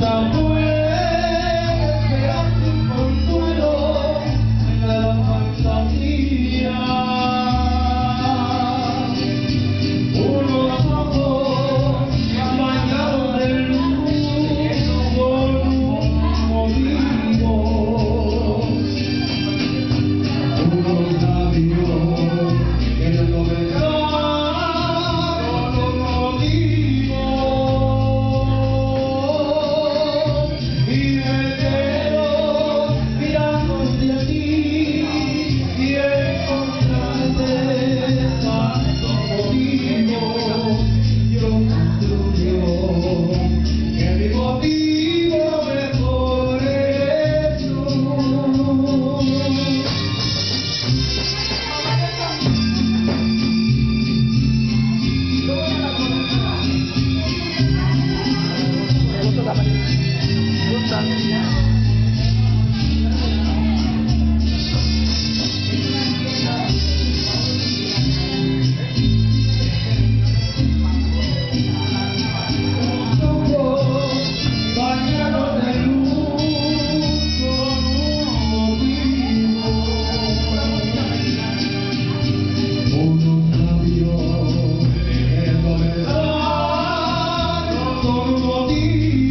Santa 做作的。